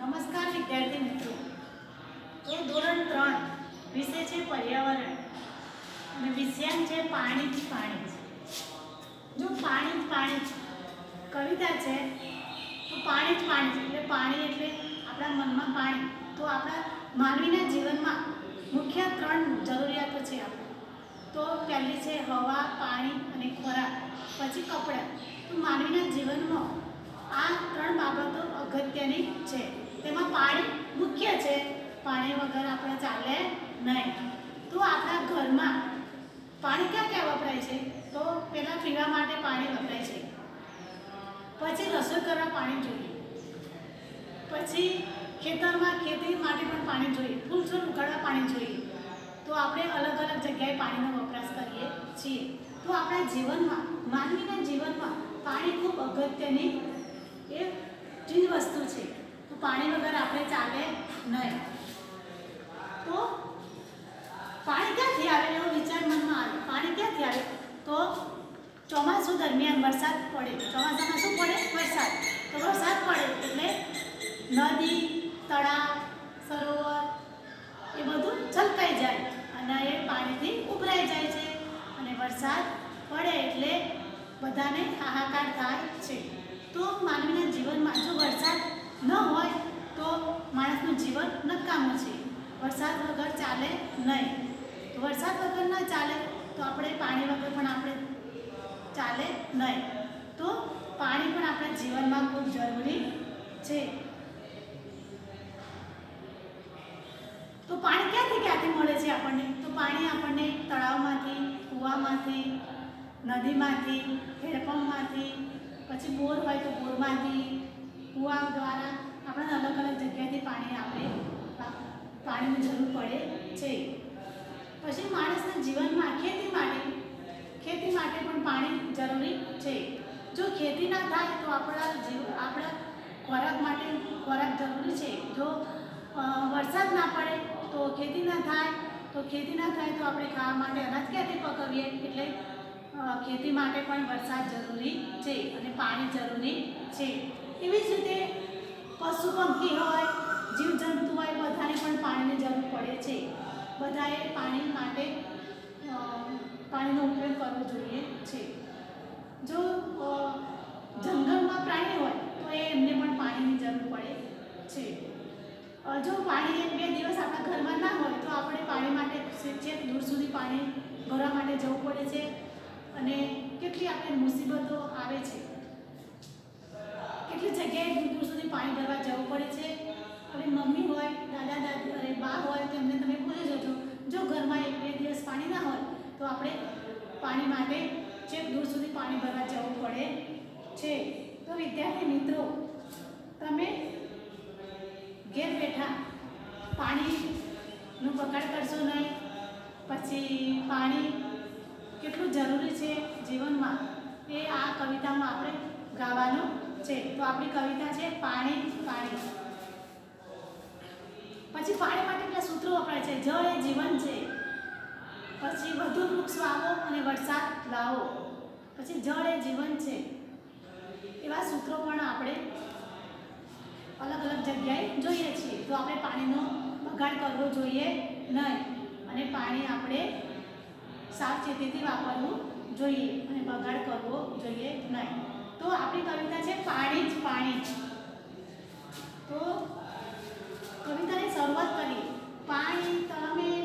નમસ્કાર વિદ્યાર્થી મિત્રો. તો ધોરણ ત્રણ વિષય છે પર્યાવરણ. અને વિષયાંક છે પાણી જ પાણી જો પાણી જ પાણી કવિતા છે, તો પાણી જ પાણી છે. એટલે પાણી એટલે આપણા મનમાં પાણી. તો આપણા માનવીના જીવનમાં મુખ્ય ત્રણ જરૂરિયાતો છે આપણે. તો પહેલી છે હવા, પાણી અને ખોરાક. પછી કપડાં. તો માનવીના જીવનમાં આ ત્રણ બાબતો અગત્યની છે. તેમાં પાણી મુખ્ય છે. પાણી વગર આપણે ચાલે નહીં. તો આપણા ઘરમાં પાણી ક્યાં ક્યાં વપરાય છે? તો પહેલાં પીવા માટે પાણી વપરાય છે. પછી રસોઈ કરવા પાણી જોઈએ. પછી ખેતરમાં ખેતી માટે પણ પાણી જોઈએ. ફૂલ છોડ ઉગાડવા પાણી જોઈએ. તો આપણે અલગ અલગ જગ્યાએ પાણીનો વપરાશ કરીએ છીએ. તો આપણા જીવનમાં, માનવીના જીવનમાં પાણી ખૂબ અગત્યની એ ચીજ વસ્તુ છે. પાણી વગર આપણે ચાલે નહીં. તો પાણી ક્યાંથી આવે એવો વિચાર મનમાં આવે? પાણી ક્યાંથી આવે? તો ચોમાસું દરમિયાન વરસાદ પડે. ચોમાસામાં શું પડે? વરસાદ. તો વરસાદ પડે એટલે નદી, તળાવ, સરોવર એ બધું છલકાઈ જાય અને એ પાણીથી ઉભરાઈ જાય છે. અને વરસાદ પડે એટલે બધાને હાહાકાર થાય છે. તો માનવીના જીવનમાં જો વરસાદ ન હોય તો માણસનું જીવન નકામું છે. વરસાદ વગર ચાલે નહીં. તો વરસાદ વગર ન ચાલે તો આપણે પાણી વગર પણ આપણે ચાલે નહીં. તો પાણી પણ આપણા જીવનમાં ખૂબ જરૂરી છે. તો પાણી ક્યાંથી ક્યાંથી મળે છે આપણને? તો પાણી આપણને તળાવમાંથી, કૂવામાંથી, નદીમાંથી હેડપંપમાંથી પછી બોર હોય તો બોરમાંથી કૂવા દ્વારા આપણને અલગ અલગ જગ્યાએથી પાણી આપણે પાણીની જરૂર પડે છે. પછી માણસના જીવનમાં ખેતી માટે ખેતી માટે પણ પાણી જરૂરી છે. જો ખેતી ના થાય તો આપણા જીવ, આપણા ખોરાક માટે ખોરાક જરૂરી છે. જો વરસાદ ના પડે તો ખેતી ના થાય, તો ખેતી ના થાય તો આપણે ખાવા માટે અનાજ ક્યાંથી પકવીએ? એટલે ખેતી માટે પણ વરસાદ જરૂરી છે અને પાણી જરૂરી છે. એવી જ રીતે પશુ પંખી હોય, જીવજંતુ હોય, બધાને પણ પાણીની જરૂર પડે છે. બધાએ પાણી માટે પાણીનો ઉપયોગ કરવો જોઈએ છે. જો જંગલમાં પ્રાણી હોય, તો એમને પણ પાણીની જરૂર પડે છે. જો પાણી એક બે દિવસ આપણા ઘરમાં ના હોય, તો આપણે પાણી માટે છેક દૂર સુધી પાણી ભરવા માટે જવું પડે છે. અને કેટલી આપણે મુસીબતો આવે છે. કેટલી જગ્યાએ દૂર દૂર સુધી પાણી ભરવા જવું પડે છે? હવે મમ્મી હોય, દાદા, દાદી અરે બા હોય એમને તમે પૂછી જજો. જો ઘરમાં એક બે દિવસ પાણી ના હોય, તો આપણે પાણી માટે જે દૂર સુધી પાણી ભરવા જવું પડે છે. તો વિદ્યાર્થી મિત્રો, તમે ઘેર બેઠા પાણીનું બગાડ કરશો નહીં. પછી પાણી કેટલું જરૂરી છે જીવનમાં? એ આ કવિતામાં આપણે ગાવાનું છે, તો આપણી કવિતા છે, પાણી પાણી પછી પાણી માટે કેટલા સૂત્રો વપરાય છે, જળ એ જીવન છે પછી વધુ વૃક્ષ વાવો અને વરસાદ લાવો. પછી જળ એ જીવન છે એવા સૂત્રો પણ આપણે અલગ અલગ જગ્યાએ જોઈએ છીએ. તો આપણે પાણીનો બગાડ કરવો જોઈએ નહીં અને પાણી આપણે સાવચેતીથી વાપરવું જોઈએ અને બગાડ કરવો જોઈએ નહીં. તો આપણી કવિતા છે પાણી જ પાણી જ. તો કવિતાની શરૂઆત કરીએ. પાણી તમે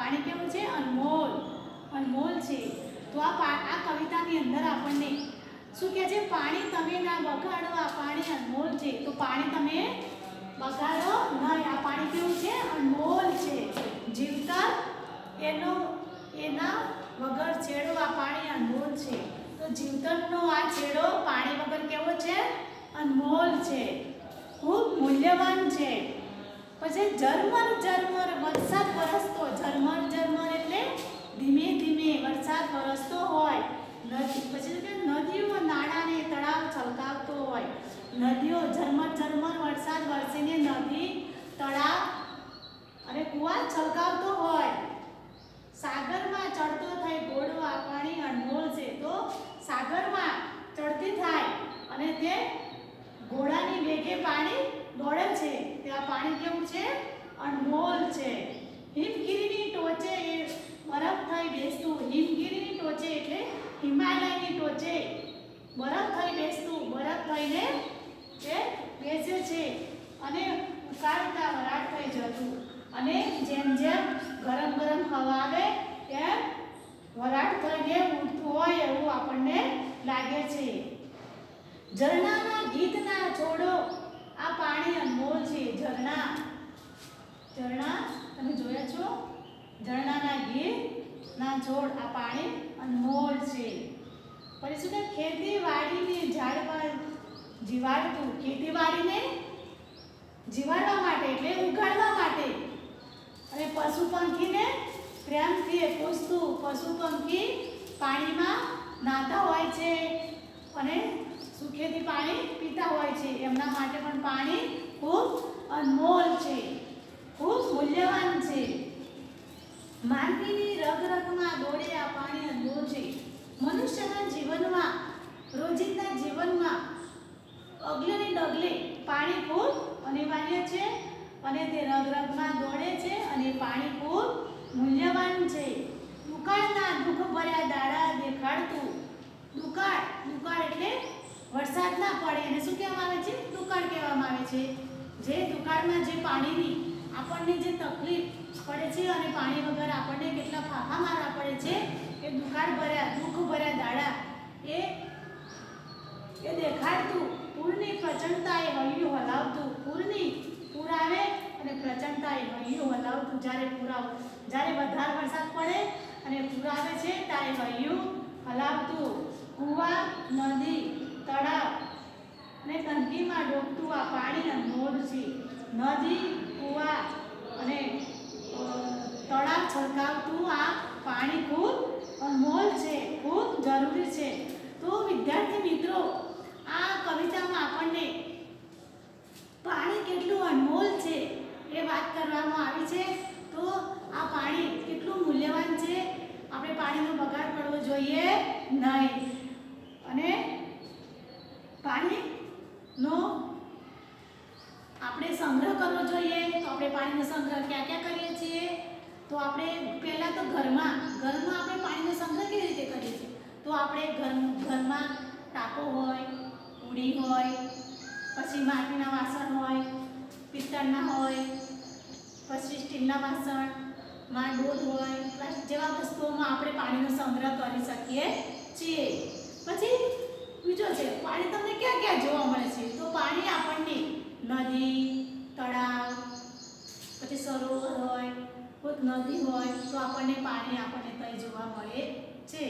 પાણી કેવું છે? અનમોલ. અનમોલ છે. તો આ આ કવિતાની અંદર આપણને શું કહે છે? પાણી તમે ના બગાડો આ પાણી અનમોલ છે. તો પાણી તમે બગાડો નહીં. આ પાણી કેવું છે? અનમોલ છે. જીવતર એનો, એના વગર છેડો, આ પાણી અનમોલ છે. તો જીવતરનો આ છેડો પાણી વગર કેવો છે? અનમોલ છે. ખૂબ મૂલ્યવાન છે. પછી ઝરમર ઝરમર વરસાદ વરસતો, ઝરમર ઝરમર એટલે ધીમે ધીમે વરસાદ વરસતો હોય. નદી, પછી કે નદીઓ નાળાને તળાવ છલકાવતો હોય. નદીઓ ઝરમર ઝરમર વરસાદ વરસીને નદી, તળાવ અને કુવા છલકાવતો હોય. સાગરમાં ચડતો થાય ગોળો, આ પાણી અનમોલ છે તો સાગરમાં ચડતી થાય અને તે ઘોડાની વેગે પાણી દોડે છે તે આ પાણી કેવું છે અનમોલ છે. હિમગીરીની ટોચે એ બરફ થઈ બેસતું. હિમગીરીની ટોચે એટલે હિમાલયની ટોચે બરફ થઈ બેસતું. બરફ થઈને તે બેસે છે અને ઉકાળતા વરાટ થઈ જતું. અને જેમ જેમ ગરમ ગરમ હવા આવે તેમ વરાટ થઈને ઉડતું હોય એવું આપણને લાગે છે. ઝરણાના ગીતના છોડો આ પાણી અનમોલ છે. ઝરણા ઝરણા, તમે જોયા છો? ઝરણાના ગીરના છોડ, આ પાણી અનમોલ છે. પછી શું કે ખેતીવાડીને ઝાડવા જીવાડતું ખેતીવાડીને જીવાડવા માટે એટલે ઉગાડવા માટે અને પશુ પંખીને પ્રેમથી પૂછતું પશુ પંખી પાણીમાં નાતા હોય છે અને સુખેથી પાણી પીતા હોય છે. એમના માટે પણ પાણી ખૂબ અનમોલ છે. ખૂબ મૂલ્યવાન છે. માનવીની રગરગમાં દોડે આ પાણી અનમોલ છે મનુષ્યના જીવનમાં, રોજિંદા જીવનમાં અગલે ને ડગલે પાણી ખૂબ અનિવાર્ય છે અને તે રગરગમાં દોડે છે અને પાણી ખૂબ મૂલ્યવાન છે. દુકાળના દુઃખ ભર્યા દાડા દેખાડતું. દુકાળ દુકાળ એટલે વરસાદ ના પડે. એને શું કહેવામાં આવે છે? દુકાળ કહેવામાં આવે છે. જે દુકાળમાં જે પાણીની આપણને જે તકલીફ પડે છે અને પાણી વગર આપણને કેટલા ફાફા મારવા પડે છે એ દુકાળ ભર્યા, દુઃખ ભર્યા દાડા, એ એ દેખાડતું પૂરની પ્રચંડતાએ હૈયું હલાવતું પૂરની પૂર આવે અને પ્રચંડતાએ હૈયું હલાવતું, જ્યારે પૂર જ્યારે વધારે વરસાદ પડે અને પૂર આવે છે, ત્યારે હૈયું હલાવતું. કૂવા, નદી, તળાવ અને ટંકીમાં ડૂબતું આ પાણી અનમોલ છે. નદી કૂવા અને તળાવ છલકાવતું આ પાણી ખૂબ અનમોલ છે, ખૂબ જરૂરી છે. તો વિદ્યાર્થી મિત્રો, આ કવિતામાં આપણને પાણી કેટલું અનમોલ છે એ વાત કરવામાં આવી છે. તો આ પાણી કેટલું મૂલ્યવાન છે? આપણે પાણીનો બગાડ કરવો જોઈએ નહીં અને પાણીનો આપણે સંગ્રહ કરવો જોઈએ તો આપણે પાણીનો સંગ્રહ ક્યાં ક્યાં કરીએ છીએ તો આપણે પહેલાં તો ઘરમાં ઘરમાં આપણે પાણીનો સંગ્રહ કેવી રીતે કરીએ છીએ? તો આપણે ઘર, ઘરમાં ટાંકો હોય ઉડી હોય, પછી માટીના વાસણ હોય, પિત્તળના હોય, પછી સ્ટીલના વાસણમાં ડોલ હોય પ્લાસ્ટિક જેવા વસ્તુઓમાં આપણે પાણીનો સંગ્રહ કરી શકીએ છીએ. પછી બીજો છે, પાણી તમને ક્યાં ક્યાં જોવા મળે છે? તો પાણી આપણને નદી, તળાવ, પછી સરોવર હોય કોઈ નદી હોય તો આપણને પાણી આપણને ત્યાં જોવા મળે છે.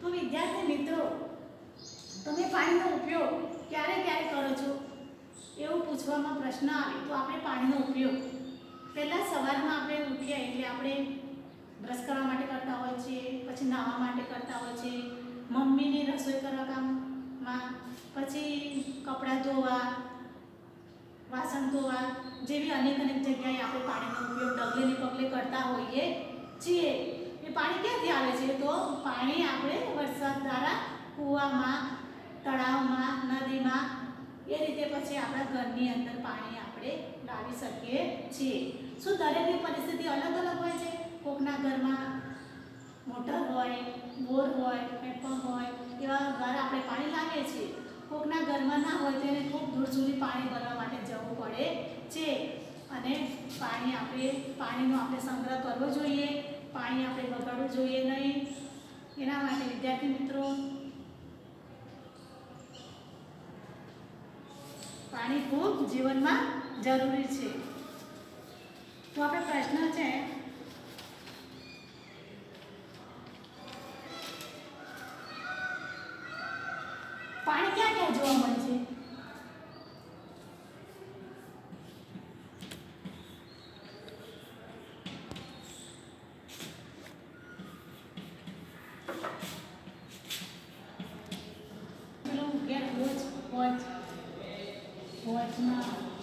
તો વિદ્યાર્થી મિત્રો, તમે પાણીનો ઉપયોગ ક્યારે ક્યારે કરો છો? એવું પૂછવામાં પ્રશ્ન આવે તો આપણે પાણીનો ઉપયોગ પહેલાં સવારમાં આપણે ઉઠીએ એટલે આપણે બ્રશ કરવા માટે કરતા હોય છે, પછી નાહવા માટે કરતા હોય છે, મમ્મીની રસોઈ કરવા કામમાં, પછી કપડાં ધોવા વાસણ ધોવા જેવી અનેક અનેક જગ્યાએ આપણે પાણીનો ઉપયોગ ડગલે પગલે કરતા હોઈએ છીએ. એ પાણી ક્યાંથી આવે છે? તો પાણી આપણે વરસાદ દ્વારા કૂવામાં, તળાવમાં, નદીમાં એ રીતે પછી આપણા ઘરની અંદર પાણી આપણે લાવી શકીએ છીએ. શું દરેકની પરિસ્થિતિ અલગ અલગ હોય છે? કોકના ઘરમાં મોટર હોય, બોર હોય હેન્ડપંપ હોય, એવા ઘર આપણે પાણી લાવીએ છીએ. કોકના ઘરમાં ના હોય તો એને ખૂબ દૂર સુધી પાણી ભરવા માટે જવું પડે છે. અને પાણી આપણે, પાણીનો આપણે સંગ્રહ કરવો જોઈએ, પાણી આપણે બગાડવું જોઈએ નહીં. એના માટે વિદ્યાર્થી મિત્રો, પાણી ખૂબ જીવનમાં જરૂરી છે. તો આપણે પ્રશ્ન છે પાણી ક્યાં ક્યાં જોવા મળે છે પેલું ઘેર વોચ વોચ વોચમાં સંગ્રહ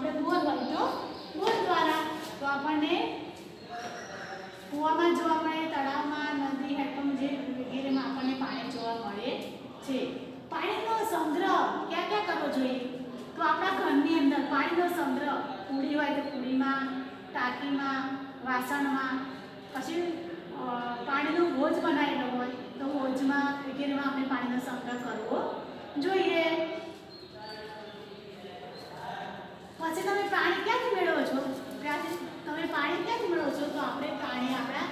આપણે બોર હોય તો બોર દ્વારા તો આપણને કૂવામાં જોવા મળે તળાવમાં, નદી હેડપંપ જે વગેરેમાં આપણને પાણી જોવા મળે છે, પાણીનો સંગ્રહ ક્યાં ક્યાં કરવો જોઈએ? તો આપણા ઘરની અંદર પાણીનો સંગ્રહ પૂરી હોય તો પૂરીમાં ટાંકીમાં, વાસણમાં, પછી પાણીનો હોજ બનાવેલો હોય તો હોજમાં વગેરેમાં આપણે પાણીનો સંગ્રહ કરવો જોઈએ. પછી તમે પાણી ક્યાંથી મેળવો છો? ત્યાંથી તમે પાણી ક્યાંથી મેળવો છો? તો આપણે પાણી આપણા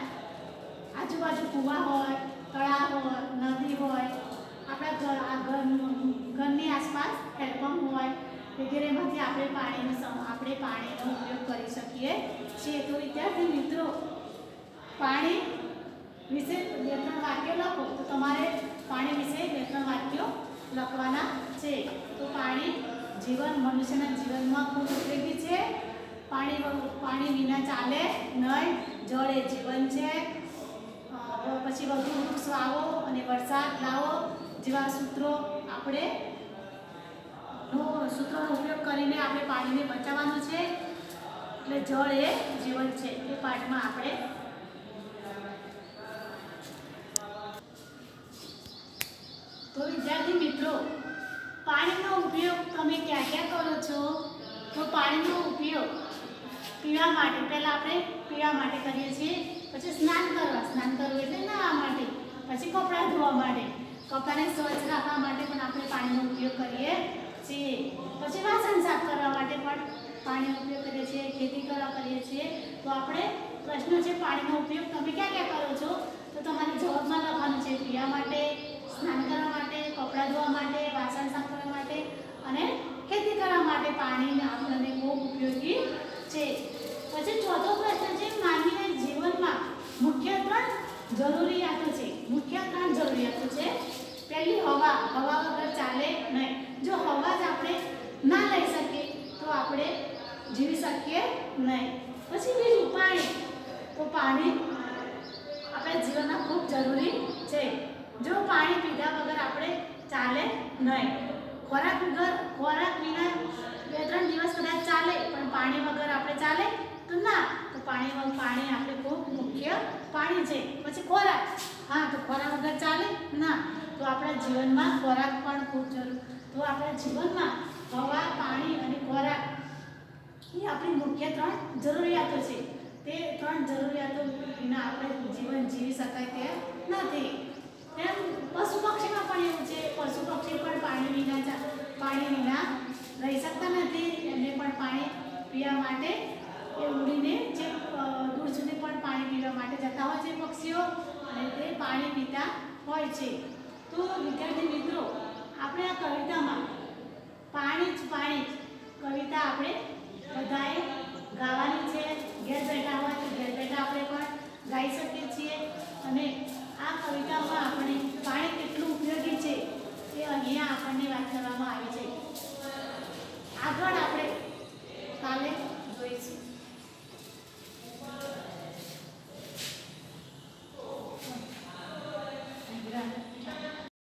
આજુબાજુ કૂવા હોય, તળાવ હોય, નદી હોય, આપણા ઘર, આ ઘરનું ઘરની આસપાસ હેન્ડપંપ હોય વગેરેમાંથી આપણે પાણીનો આપણે પાણીનો ઉપયોગ કરી શકીએ છીએ. તો વિદ્યાર્થી મિત્રો, પાણી વિશે બે ત્રણ વાક્યો લખો. તો તમારે પાણી વિશે બે વાક્યો લખવાના છે. તો પાણી જીવન, મનુષ્યના જીવનમાં ખૂબ ઉપયોગી છે. પાણી પાણી વિના ચાલે નહીં. જળ એ જીવન છે. પછી વધુ વૃક્ષ વાવો અને વરસાદ લાવો જેવા સૂત્રો આપણે સૂત્રોનો ઉપયોગ કરીને આપણે પાણીને બચાવવાનું છે. એટલે જળ એ જીવન છે. એ પાઠમાં આપણે તો વિદ્યાર્થી મિત્રો પાણીનો ઉપયોગ તમે ક્યાં ક્યાં કરો છો? તો પાણીનો ઉપયોગ પીવા માટે, પહેલાં આપણે પીવા માટે કરીએ છીએ. પછી સ્નાન કરવા, સ્નાન કરવું એટલે નાહવા માટે. પછી કપડાં ધોવા માટે. કપડાને સ્વચ્છ રાખવા માટે પણ આપણે પાણીનો ઉપયોગ કરીએ છીએ. પછી વાસણ સાફ કરવા માટે પણ પાણીનો ઉપયોગ કરીએ છીએ, ખેતી કરવા કરીએ છીએ. તો આપણે પ્રશ્ન છે પાણીનો ઉપયોગ તમે ક્યાં ક્યાં કરો છો? તો તમારે જવાબમાં લખવાનું છે, પીવા માટે, સ્નાન કરવા માટે, કપડાં ધોવા માટે, વાસણ સાફ માટે અને ખેતી કરવા માટે પાણી આપણને ખૂબ ઉપયોગી છે. પછી ચોથો પ્રશ્ન છે, માનવીના જીવનમાં મુખ્ય ત્રણ જરૂરિયાતો છે. મુખ્ય ત્રણ જરૂરિયાતો છે. પહેલી, હવા. હવા વગર ચાલે નહીં. જો હવા જ આપણે ના લઈ શકીએ, તો આપણે જીવી શકીએ નહીં. પછી બીજું, પાણી. તો પાણી આપણા જીવનમાં ખૂબ જરૂરી છે. જો પાણી પીધા વગર આપણે ચાલે નહીં. ખોરાક વગર, ખોરાક વિના બે ત્રણ દિવસ કદાચ ચાલે, પણ પાણી વગર આપણે ચાલે તો ના. તો પાણી પાણી આપણે ખૂબ મુખ્ય પાણી છે. પછી ખોરાક. હા, તો ખોરાક વગર ચાલે? ના. તો આપણા જીવનમાં ખોરાક પણ ખૂબ જરૂર. તો આપણા જીવનમાં હવા, પાણી અને ખોરાક એ આપણી મુખ્ય ત્રણ જરૂરિયાતો છે. તે ત્રણ જરૂરિયાતો વિના આપણે જીવન જીવી શકાય તે નથી. પશુ પક્ષીમાં પણ એવું છે પશુ પક્ષી પણ પાણી વિના પાણી વિના રહી શકતા નથી. એમને પણ પાણી પીવા માટે એ ઉડીને જે દૂર સુધી પણ પાણી પીવા માટે જતા હોય છે પક્ષીઓ, અને તે પાણી પીતા હોય છે. તો વિદ્યાર્થી મિત્રો, આપણે આ